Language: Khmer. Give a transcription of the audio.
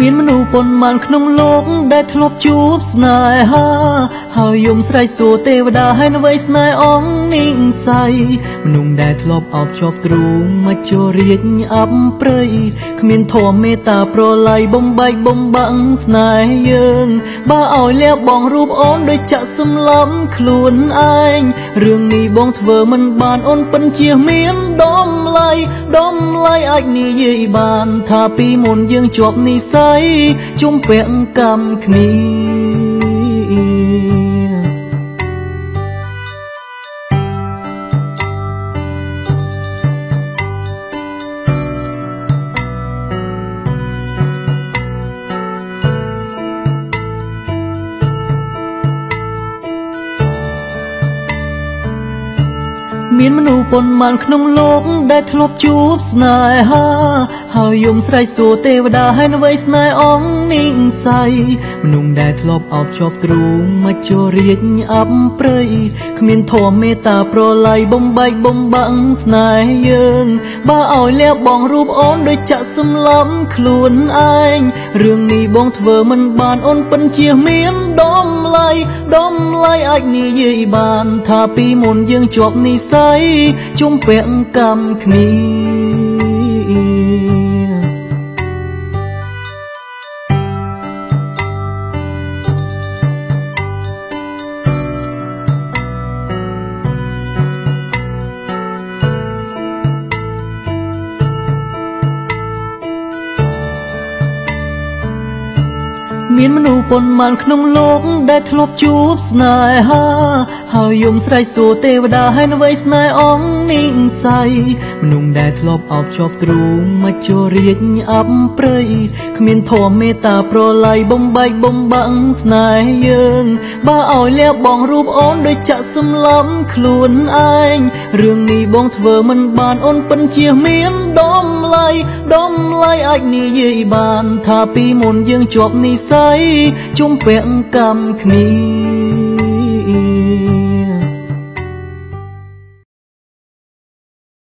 មានមនុស្សប៉ុន្មានក្នុងលោកដែលធ្លាប់ជួបស្នេហាហើយយំស្រែកសួរទេវតាហើយនៅវ័យស្នេហ៍អងនិស័យមនុស្សដែលធ្លាប់អោបជាប់ទ្រូងមកចូលរាជអប់ព្រៃគ្មានធម៌មេត្តាប្រឡ័យបំបែកបំបាំងស្នេហ៍យើងបើឲ្យលះបងរូបអូនដូចចាក់សំឡំខ្លួនឯងរឿងនេះបងធ្វើមិនបានអូនពិនជាមានដំឡៃដំឡៃអាចនិយាយបានថាពីមុនយើងជាប់និស័យជុំពាក់កម្មគ្នា មានមនុស្សប៉ុន្មានក្នុងលោកដែលធ្លាប់ជួបស្នេហាហើយយំស្រែកសួរទេវតាហើយនៅវ័យស្នេហ៍អងនិស័យមនុស្សដែលធ្លាប់អោបជាប់ទ្រូងមកចូលរាជអប់ព្រៃគ្មានធម៌មេត្តាប្រឡ័យបំបែកបំបាំងស្នេហ៍យើង បើឲ្យលះបងរូបអូនដូចចាក់សំឡំខ្លួនឯងរឿងនេះបងធ្វើមិនបានអូនពិនជាមានដំឡៃដំឡៃអាចនិយាយបាន ថាពីមុនយើងជាប់និស័យជុំពាក់កម្មគ្នា មានមនុស្សប៉ុន្មានក្នុងលោកដែលធ្លាប់ជួបស្នេហា ហើយយំស្រែកសួរទេវតាហើយនៅវ័យស្នេហ៍អងនិស័យមនុស្សដែលធ្លាប់អោបជាប់ទ្រូងមកចូលរាជអប់ព្រៃគ្មានធម៌មេត្តាប្រឡ័យបំបែកបំបាំងស្នេហ៍យើង បើឲ្យលះបងរូបអូនដូចចាក់សំឡំខ្លួនឯងរឿងនេះបងធ្វើមិនបានអូនពិនជាមានដំឡៃដំឡៃអាចនិយាយបាន ថាពីមុនយើងជាប់និស័យយជុំពាក់កម្មគ្នា